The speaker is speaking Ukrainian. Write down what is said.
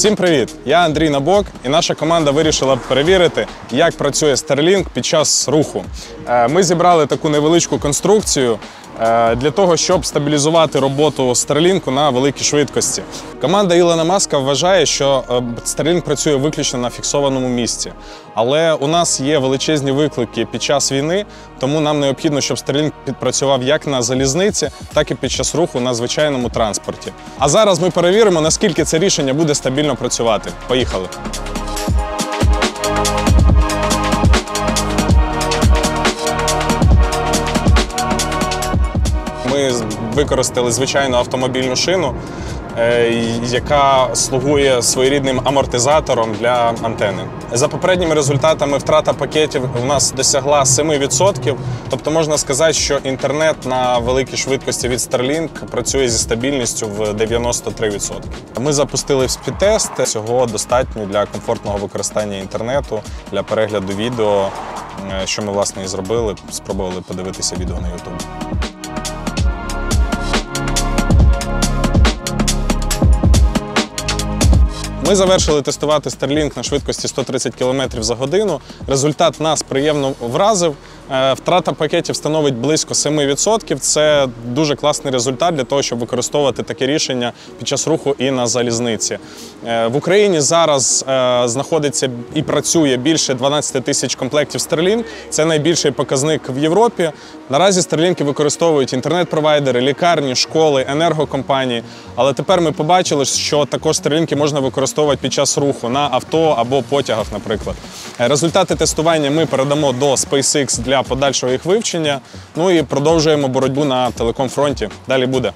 Всім привіт! Я Андрій Набок, і наша команда вирішила перевірити, як працює Starlink під час руху. Е, Ми зібрали таку невеличку конструкцію е, для того, щоб стабілізувати роботу Starlink на великій швидкості. Команда Ілона Маска вважає, що е, Starlink працює виключно на фіксованому місці. Але у нас є величезні виклики під час війни, тому нам необхідно, щоб Starlink підпрацював як на залізниці, так і під час руху на звичайному транспорті. А зараз ми перевіримо, наскільки це рішення буде стабільно працювати. Поїхали. Ми використали звичайну автомобільну шину, яка слугує своєрідним амортизатором для антени. За попередніми результатами втрата пакетів у нас досягла 7%. Тобто можна сказати, що інтернет на великій швидкості від Starlink працює зі стабільністю в 93%. Ми запустили спідтест. Цього достатньо для комфортного використання інтернету, для перегляду відео, е, що ми власне і зробили. Спробували подивитися відео на YouTube. Ми завершили тестувати Starlink на швидкості 130 км за годину. Результат нас приємно вразив. Е, Втрата пакетів становить близько 7%. Це дуже класний результат для того, щоб використовувати таке рішення під час руху і на залізниці. Е, В Україні зараз е, знаходиться і працює більше 12 тисяч комплектів Starlink. Це найбільший показник в Європі. Наразі Starlink використовують інтернет-провайдери, лікарні, школи, енергокомпанії. Але тепер ми побачили, що також Starlink можна використовувати під час руху на авто або потягах, наприклад. Результати тестування ми передамо до SpaceX для подальшого їх вивчення. Ну і продовжуємо боротьбу на телеком-фронті. Далі буде.